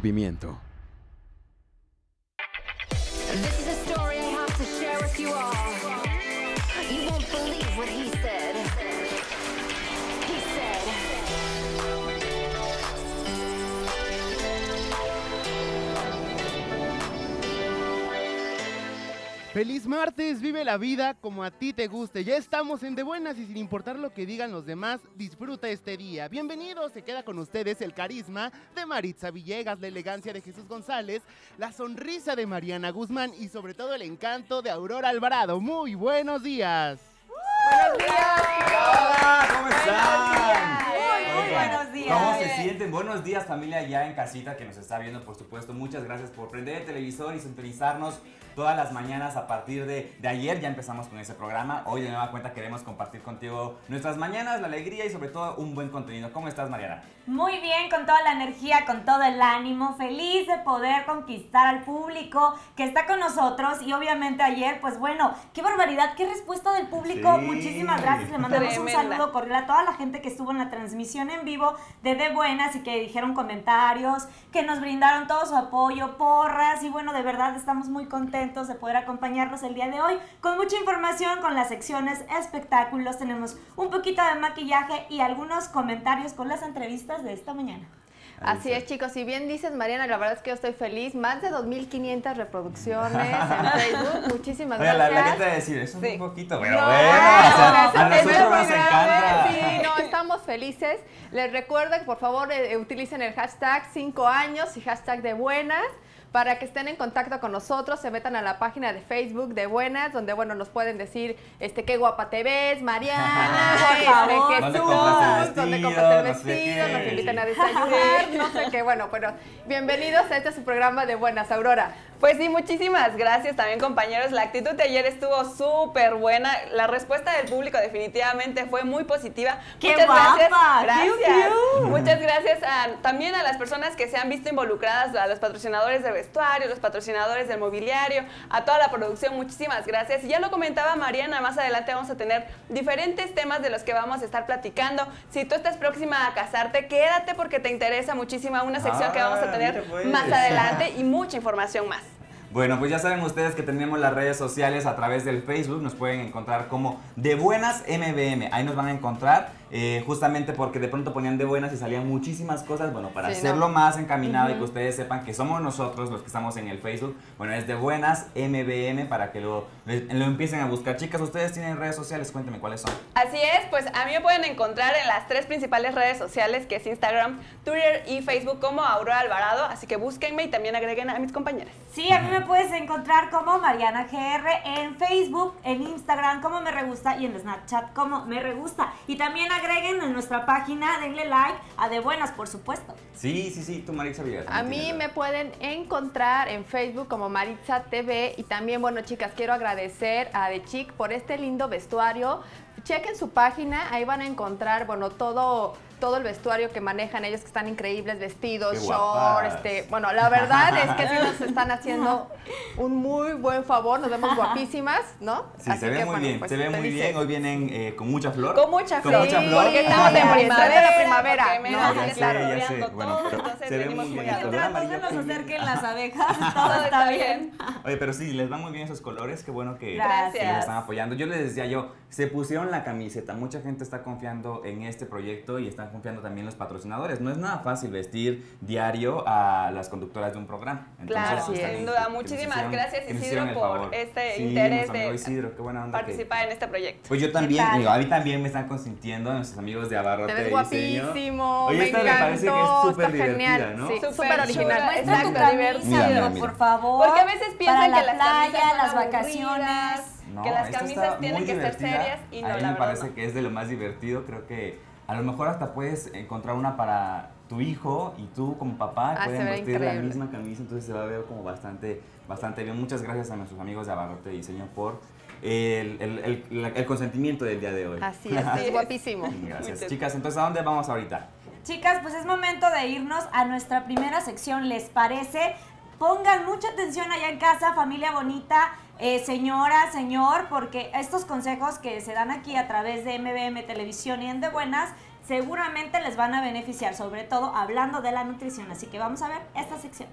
Movimiento. Feliz martes, vive la vida como a ti te guste. Ya estamos en De Buenas y sin importar lo que digan los demás, disfruta este día. Bienvenidos, se queda con ustedes el carisma de Maritza Villegas, la elegancia de Jesús González, la sonrisa de Mariana Guzmán y sobre todo el encanto de Aurora Alvarado. Muy buenos días. Hola, ¿cómo están? Buenos días. ¿Cómo se sienten? Buenos días familia ya en casita que nos está viendo, por supuesto. Muchas gracias por prender el televisor y sintonizarnos todas las mañanas a partir de, de ayer. Ya empezamos con ese programa. Hoy de nueva cuenta queremos compartir contigo nuestras mañanas, la alegría y sobre todo un buen contenido. ¿Cómo estás Mariana? Muy bien, con toda la energía, con todo el ánimo, feliz de poder conquistar al público que está con nosotros y obviamente ayer, pues bueno, qué barbaridad, qué respuesta del público. Sí. Muchísimas gracias, le mandamos Tremenda. un saludo cordial a toda la gente que estuvo en la transmisión en vivo de De Buenas y que dijeron comentarios, que nos brindaron todo su apoyo, porras y bueno, de verdad estamos muy contentos de poder acompañarlos el día de hoy con mucha información, con las secciones espectáculos, tenemos un poquito de maquillaje y algunos comentarios con las entrevistas de esta mañana. Así es, chicos. Si bien dices, Mariana, la verdad es que yo estoy feliz. Más de 2.500 reproducciones en Facebook. Muchísimas gracias. la, la gente va a decir, eso es Sí. un poquito, pero No, bueno, o sea, eso- a eso es nosotros muy nos encanta. Sí, no, estamos felices. Les recuerdo que por favor eh, utilicen el hashtag 5 años y hashtag de buenas para que estén en contacto con nosotros, se metan a la página de Facebook de Buenas, donde bueno, nos pueden decir este qué guapa te ves, Mariana, Por este, favor. Jesús, ¿Dónde compraste el dónde vestido? compraste el vestido, qué. nos invitan a desayunar, no sé qué, bueno, pero bienvenidos a este su programa de Buenas, Aurora. Pues sí, muchísimas gracias también compañeros. La actitud de ayer estuvo súper buena. La respuesta del público definitivamente fue muy positiva. ¡Qué Muchas guapa! gracias. ¡Piu, Gracias. Muchas gracias a- también a las personas que se han visto involucradas, a los patrocinadores de vestuario, los patrocinadores del mobiliario, a toda la producción. Muchísimas gracias. Y ya lo comentaba Mariana, más adelante vamos a tener diferentes temas de los que vamos a estar platicando. Si tú estás próxima a casarte, quédate porque te interesa muchísimo una sección que vamos a Ah, tener pues. más adelante y mucha información más. Bueno, pues ya saben ustedes que tenemos las redes sociales a través del Facebook. Nos pueden encontrar como De Buenas MBM. Ahí nos van a encontrar eh, justamente porque de pronto ponían De Buenas y salían muchísimas cosas. Bueno, para Sí, hacerlo no. más encaminado y que ustedes sepan que somos nosotros los que estamos en el Facebook. Bueno, es De Buenas MBM para que lo, lo empiecen a buscar. Chicas, ustedes tienen redes sociales. Cuéntenme cuáles son. Así es, pues a mí me pueden encontrar en las tres principales redes sociales, que es Instagram, Twitter y Facebook como Aurora Alvarado, así que búsquenme y también agreguen a mis compañeras. Sí, a mí me puedes encontrar como Mariana GR en Facebook, en Instagram como Me Regusta y en Snapchat como Me Regusta. Y también agreguen en nuestra página, denle like a De Buenas, por supuesto. Sí, sí, sí. Tú, Marisa Villegas. A mí me pueden encontrar en Facebook como Maritza TV y también, bueno, chicas, quiero agradecer a The Chic por este lindo vestuario. Chequen su página, ahí van a encontrar, bueno, todo todo el vestuario que manejan ellos que están increíbles, vestidos, shorts, este, bueno, la verdad es que sí nos están haciendo un muy buen favor, nos vemos guapísimas, ¿no? Sí, Así se ve que, muy bueno, bien, pues, se ve muy bien. Hoy vienen eh, con mucha flor. Con mucha Con flor. mucha Sí, flor. porque estamos primavera. de primavera, me ¿no? Ya sé, está ya sé. Bueno, todo, pero entonces se ve muy bien. ad hoc. ¿verdad, Mientras no nos acerquen las abejas, todo está bien. Oye, pero sí, les van muy bien esos colores, qué bueno que, que nos están apoyando. Yo les decía yo, se pusieron la camiseta, mucha gente está confiando en este proyecto y están confiando también los patrocinadores. No es nada fácil vestir diario a las conductoras de un programa. Claro, pues, sin duda. Muchísimas hicieron- gracias, Isidro, por este Sí, interés de Isidro, qué buena onda que- Participar en este proyecto. Pues yo también, digo, a mí también me están consintiendo nuestros amigos de Abarrote Te ves guapísimo, Oye, me esta me encantó, parece que es súper está genial, divertida, ¿no? sí, Súper súper original, Muestra tu camisa, por favor. Porque a veces piensan que la playa, las vacaciones. No, que las camisas tienen que ser serias y no, A mí la me verdad parece no. que es de lo más divertido. Creo que a lo mejor hasta puedes encontrar una para tu hijo y tú como papá Ah, pueden ve vestir la misma camisa, entonces se va a ver como bastante, bastante bien. Muchas gracias a nuestros amigos de Abarrote Diseño por el, el- el- la- el consentimiento del día de hoy. Así es. guapísimo. Gracias. Chicas, entonces ¿a dónde vamos ahorita? Chicas, pues es momento de irnos a nuestra primera sección, ¿les parece? Pongan mucha atención allá en casa, familia bonita, eh, señora, señor, porque estos consejos que se dan aquí a través de MBM Televisión y en De Buenas seguramente les van a beneficiar, sobre todo hablando de la nutrición. Así que vamos a ver esta sección.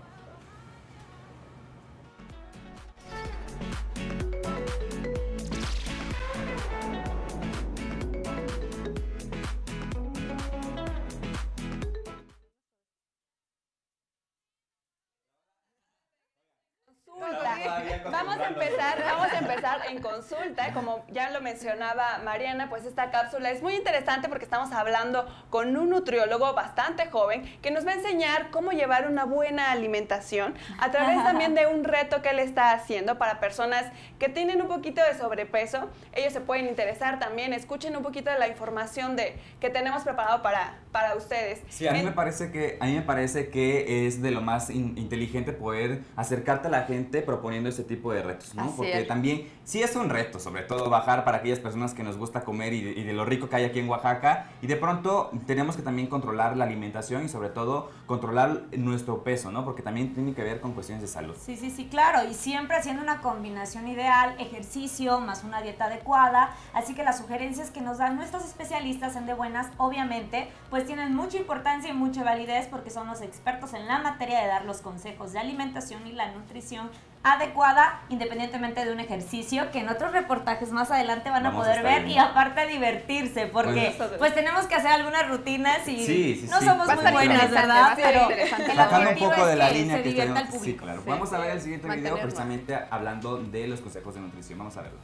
Consulta. Vamos a empezar, vamos a empezar en consulta, como ya lo mencionaba Mariana, pues esta cápsula es muy interesante porque estamos hablando con un nutriólogo bastante joven que nos va a enseñar cómo llevar una buena alimentación a través también de un reto que él está haciendo para personas que tienen un poquito de sobrepeso. Ellos se pueden interesar también, escuchen un poquito de la información de que tenemos preparado para, para ustedes. Sí, a mí me parece que a mí me parece que es de lo más in- inteligente poder acercarte a la gente proponiendo este tipo de retos, ¿no? Así Porque es. también sí es un reto, sobre todo bajar para aquellas personas que nos gusta comer y de, y de lo rico que hay aquí en Oaxaca y de pronto tenemos que también controlar la alimentación y sobre todo controlar nuestro peso, ¿no? Porque también tiene que ver con cuestiones de salud. Sí, sí, sí, claro. Y siempre haciendo una combinación ideal, ejercicio más una dieta adecuada. Así que las sugerencias que nos dan nuestros especialistas en De Buenas, obviamente, pues tienen mucha importancia y mucha validez porque son los expertos en la materia de dar los consejos de alimentación y la nutrición adecuada independientemente de un ejercicio que en otros reportajes más adelante van a Vamos a poder ver y aparte divertirse porque Pues- pues tenemos que hacer algunas rutinas y Sí, sí, no sí. somos muy buenas, ¿verdad? Pero el un objetivo poco es de la que línea se que divierta al tenemos. público. Sí, claro. Sí. Vamos a ver el siguiente video precisamente hablando de los consejos de nutrición. Vamos a verlo.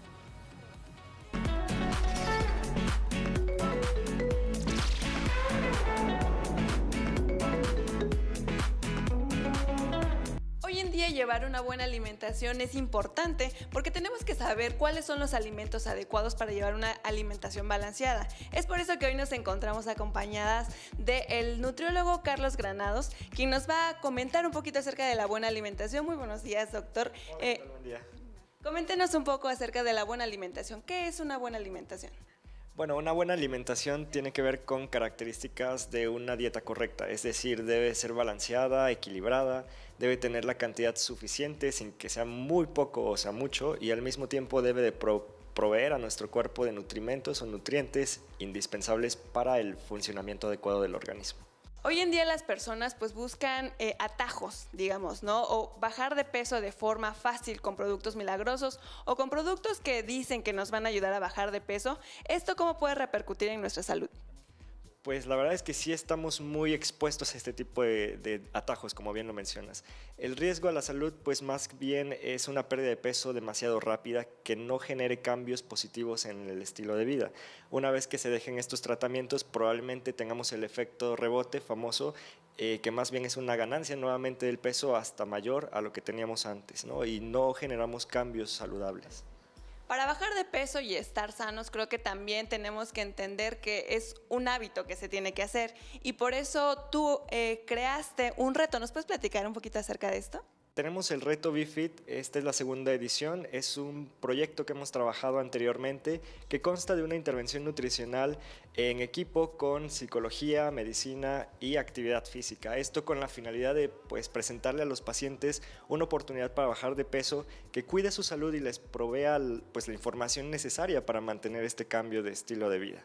Llevar una buena alimentación es importante porque tenemos que saber cuáles son los alimentos adecuados para llevar una alimentación balanceada. Es por eso que hoy nos encontramos acompañadas del nutriólogo Carlos Granados, quien nos va a comentar un poquito acerca de la buena alimentación. Muy buenos días, doctor. Eh, Buen día. coméntenos un poco acerca de la buena alimentación. ¿Qué es una buena alimentación? Bueno, una buena alimentación tiene que ver con características de una dieta correcta, es decir, debe ser balanceada, equilibrada, debe tener la cantidad suficiente sin que sea muy poco o sea mucho y al mismo tiempo debe de pro- proveer a nuestro cuerpo de nutrimentos o nutrientes indispensables para el funcionamiento adecuado del organismo. Hoy en día las personas pues buscan eh, atajos, digamos, ¿no? O bajar de peso de forma fácil con productos milagrosos o con productos que dicen que nos van a ayudar a bajar de peso. ¿Esto cómo puede repercutir en nuestra salud? Pues la verdad es que sí estamos muy expuestos a este tipo de, atajos, como bien lo mencionas. El riesgo a la salud, pues más bien es una pérdida de peso demasiado rápida que no genere cambios positivos en el estilo de vida. Una vez que se dejen estos tratamientos, probablemente tengamos el efecto rebote famoso, eh, que más bien es una ganancia nuevamente del peso hasta mayor a lo que teníamos antes, ¿no? Y no generamos cambios saludables. Para bajar de peso y estar sanos, creo que también tenemos que entender que es un hábito que se tiene que hacer. Y por eso tú eh, creaste un reto. ¿Nos puedes platicar un poquito acerca de esto? Tenemos el reto BeFit, esta es la segunda edición, es un proyecto que hemos trabajado anteriormente que consta de una intervención nutricional en equipo con psicología, medicina y actividad física. Esto con la finalidad de pues, presentarle a los pacientes una oportunidad para bajar de peso que cuide su salud y les provea pues, la información necesaria para mantener este cambio de estilo de vida.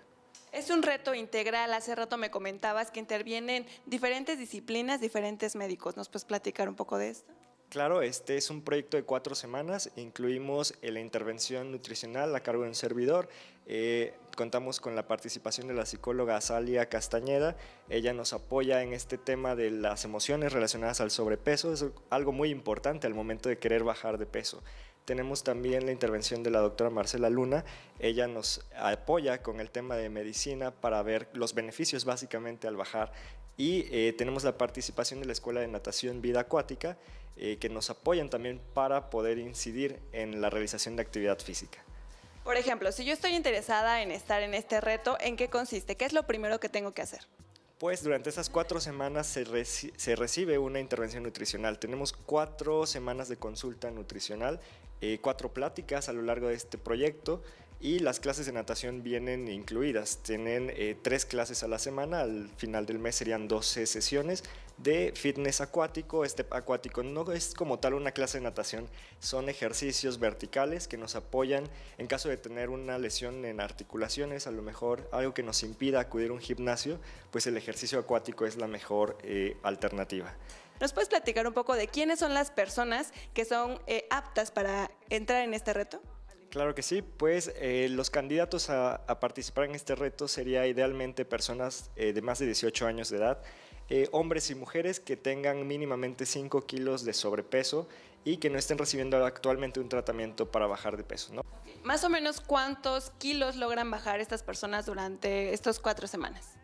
Es un reto integral. Hace rato me comentabas que intervienen diferentes disciplinas, diferentes médicos. ¿Nos puedes platicar un poco de esto? Claro, este es un proyecto de cuatro semanas. Incluimos la intervención nutricional a cargo de un servidor. Eh, contamos con la participación de la psicóloga Azalia Castañeda. Ella nos apoya en este tema de las emociones relacionadas al sobrepeso. Es algo muy importante al momento de querer bajar de peso. Tenemos también la intervención de la doctora Marcela Luna. Ella nos apoya con el tema de medicina para ver los beneficios básicamente al bajar. Y eh, tenemos la participación de la Escuela de Natación Vida Acuática, eh, que nos apoyan también para poder incidir en la realización de actividad física. Por ejemplo, si yo estoy interesada en estar en este reto, ¿en qué consiste? ¿Qué es lo primero que tengo que hacer? Pues durante esas cuatro semanas se, reci se recibe una intervención nutricional. Tenemos cuatro semanas de consulta nutricional, eh, cuatro pláticas a lo largo de este proyecto y las clases de natación vienen incluidas. Tienen eh, tres clases a la semana, al final del mes serían 12 sesiones de fitness acuático. Este acuático no es como tal una clase de natación, son ejercicios verticales que nos apoyan en caso de tener una lesión en articulaciones, a lo mejor algo que nos impida acudir a un gimnasio, pues el ejercicio acuático es la mejor eh, alternativa. ¿Nos puedes platicar un poco de quiénes son las personas que son eh, aptas para entrar en este reto? Claro que sí, pues eh, los candidatos a, a participar en este reto sería idealmente personas eh, de más de 18 años de edad, eh, hombres y mujeres que tengan mínimamente 5 kilos de sobrepeso y que no estén recibiendo actualmente un tratamiento para bajar de peso. ¿no? Más o menos cuántos kilos logran bajar estas personas durante estas cuatro semanas.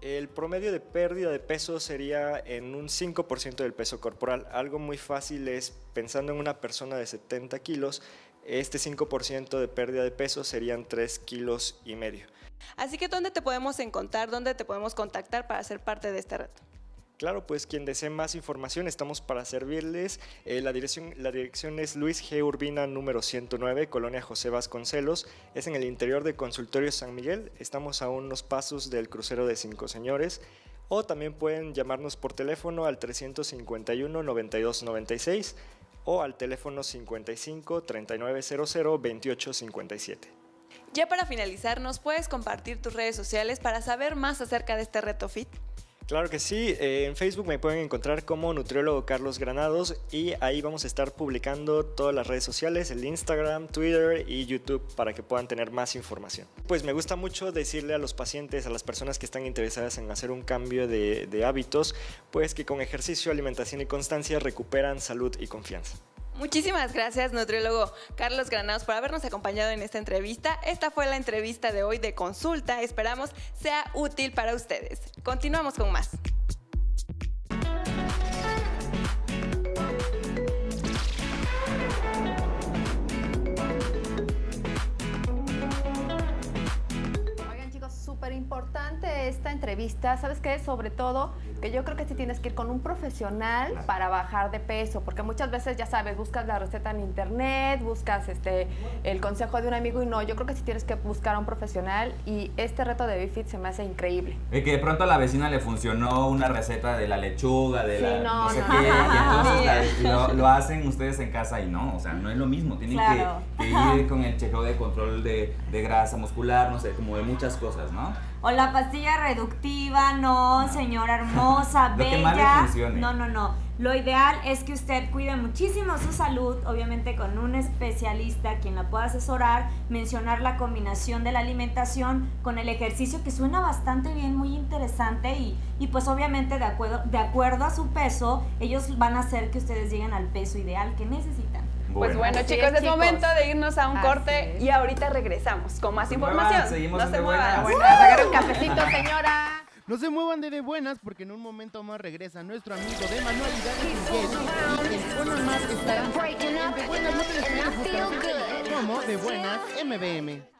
El promedio de pérdida de peso sería en un 5% del peso corporal. Algo muy fácil es, pensando en una persona de 70 kilos, este 5% de pérdida de peso serían 3 kilos y medio. Así que ¿dónde te podemos encontrar? ¿Dónde te podemos contactar para ser parte de este reto? Claro, pues quien desee más información estamos para servirles. Eh, la, dirección, la dirección es Luis G. Urbina número 109, Colonia José Vasconcelos. Es en el interior de Consultorio San Miguel. Estamos a unos pasos del crucero de Cinco Señores. O también pueden llamarnos por teléfono al 351-9296 o al teléfono 55 3900 2857. Ya para finalizar, ¿nos puedes compartir tus redes sociales para saber más acerca de este reto FIT? Claro que sí, eh, en Facebook me pueden encontrar como nutriólogo Carlos Granados y ahí vamos a estar publicando todas las redes sociales, el Instagram, Twitter y YouTube para que puedan tener más información. Pues me gusta mucho decirle a los pacientes, a las personas que están interesadas en hacer un cambio de, de hábitos, pues que con ejercicio, alimentación y constancia recuperan salud y confianza. Muchísimas gracias, nutriólogo Carlos Granados, por habernos acompañado en esta entrevista. Esta fue la entrevista de hoy de consulta. Esperamos sea útil para ustedes. Continuamos con más. Importante esta entrevista. ¿Sabes qué? Sobre todo que yo creo que sí tienes que ir con un profesional para bajar de peso, porque muchas veces, ya sabes, buscas la receta en internet, buscas este, el consejo de un amigo y no, yo creo que sí tienes que buscar a un profesional y este reto de BeFit se me hace increíble. Y que de pronto a la vecina le funcionó una receta de la lechuga, de Sí, la no, no, sé no. qué, y entonces la- lo, lo hacen ustedes en casa y no, o sea, no es lo mismo. Tienen que- que, ir con el chequeo de control de, de grasa muscular, no sé, como de muchas cosas, ¿no? O la pastilla reductiva, no, señora hermosa, Lo que bella. más le funcione. No, no, no. Lo ideal es que usted cuide muchísimo su salud, obviamente con un especialista quien la pueda asesorar, mencionar la combinación de la alimentación con el ejercicio que suena bastante bien, muy interesante y, y pues obviamente de acuerdo, de acuerdo a su peso, ellos van a hacer que ustedes lleguen al peso ideal que necesitan. Pues bueno, Así chicos, es, es, chicos. momento de irnos a un Así corte es. y ahorita regresamos con más se información. muevan, seguimos no se De muevan. Buenas. Agarre un cafecito, señora. No se muevan de de buenas porque en un momento más regresa nuestro amigo de manualidades y más de buenas no te como de buenas MBM.